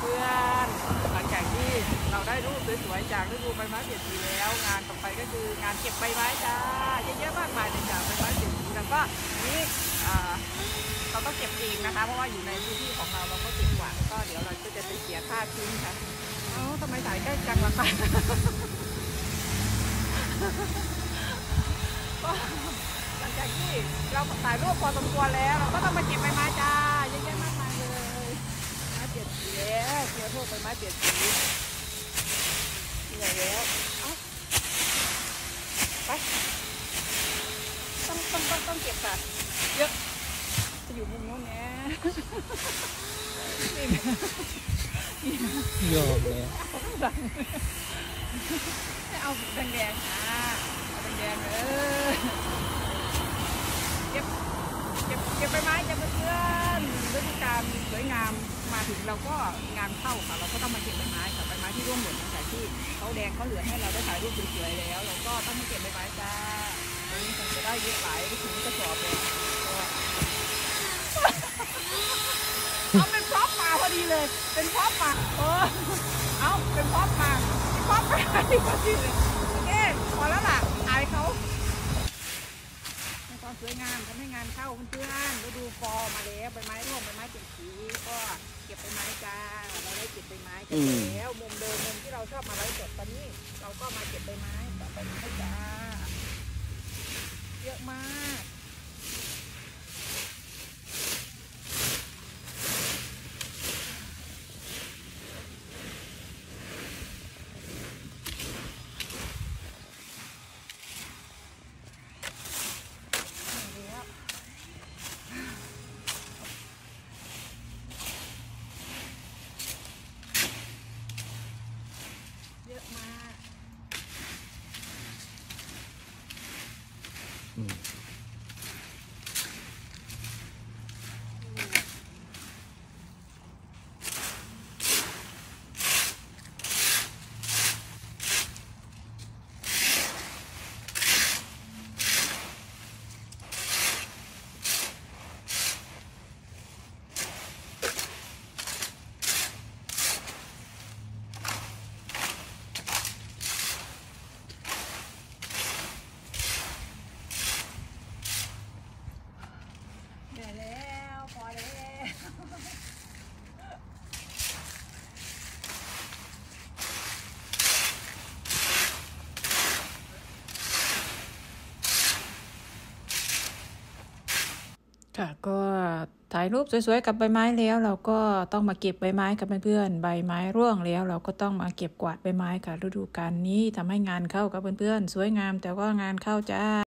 เพื่อนๆหลังจากที่เราได้รูปสวยๆจากฤดูใบไม้เปลี่ยนสีแล้ว งานต่อไปก็คืองานเก็บใบไม้จ้าเยอะๆมากมายเลยจากใบไม้เปลี่ยนสีแล้วก็นี่เราต้องเก็บเองนะคะ เพราะว่าอยู่ในพื้นที่ของเราเราก็เก็บกวาก็เดี๋ยวเราก็จะไปเสียค่าทิ้งค่ะเอ้าทำไมถ่ายใกล้จังล่ะคะก็หลังจากที่เราถ่ายรูปพอสมควรแล้ว เราก็ต้องมาเก็บใบไม้จ้า ใบไม้เปลี่ยนสีเหนื่อยแล้วเอาไปต้องต้องต้องต้องเก็บค่ะเยอะจะอยู่มุมนู้นแน่ยอมเลยไม่เอาแดงๆอะแดงๆเออเก็บ เก็บเก็บใบไม้จะเพื่อฤดูกาลสวยงาม มาถึงเราก็งานเข้าค่ะ เราก็ต้องมาเก็บใบไม้ค่ะใบไม้ที่ร่วงหล่นหลังจากที่เขาแดงเขาเหลือให้เราได้ถ่ายรูปสวยๆแล้ว เราก็ต้องมาเก็บใบไม้จ้าวันนี้คงจะได้เยอะหลายถึงกระสอบเลยเอาเป็นพร็อพมาพอดีเลย เป็นพร็อพมาเออเอาเป็นพร็อพมาเป็นพร็อพมาพอดีเลยโอเคพอแล้วล่ะอายเขาให้ความสวยงามทำให้งานเข้าเพื่อนๆฤดูฟอมาแล้วใบไม้ร่วงใบไม้เปลี่ยนสีก็เก็บใบไม้จ้าเราได้ เก็บใบไม้กันแล้วมุมเดิมมุมที่เราชอบมาไว้สดตอนนี้ เราก็มาเก็บใบไม้ต่อไปให้จ้าเยอะมากนี่แล้วเยอะมาก อืม เหนื่อยแล้วพอแล้ว ค่ะก็ถ่ายรูปสวยๆกับใบไม้แล้ว เราก็ต้องมาเก็บใบไม้กับเพื่อนๆใบไม้ร่วงแล้ว เราก็ต้องมาเก็บกวาดใบไม้ค่ะฤดูกาลนี้ทำให้งานเข้ากับเพื่อนๆสวยงาม แต่ว่างานเข้าจ้า